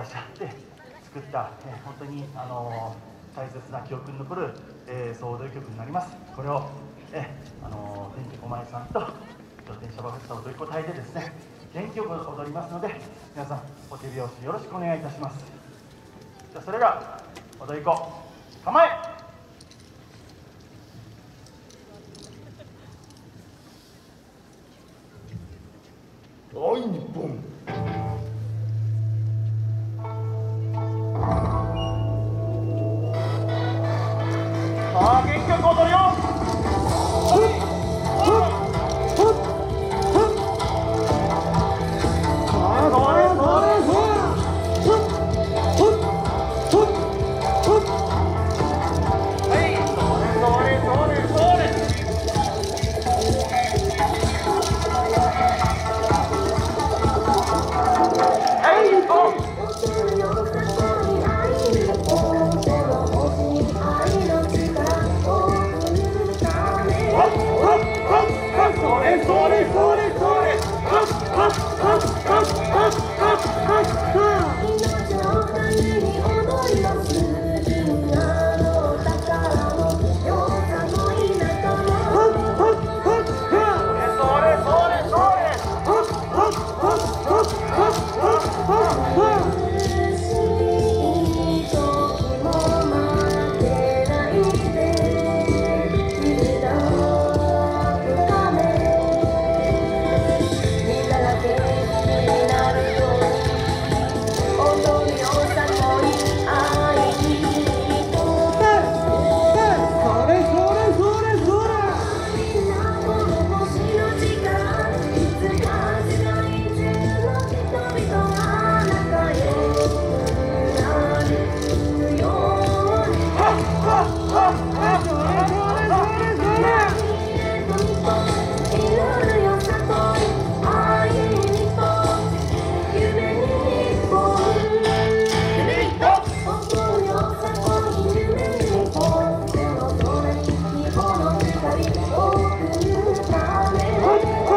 出し合って作った、えー、本当に、あのー、大切な記憶に残る、えー、総踊り曲になります。これを、えー、あの天気お前さんと電車バスタ踊り子隊でですね元気よく踊りますので皆さんお手拍子よろしくお願いいたします。じゃあそれでは踊り子構え。大日本。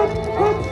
Ah!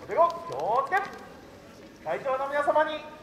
それを会場の皆様に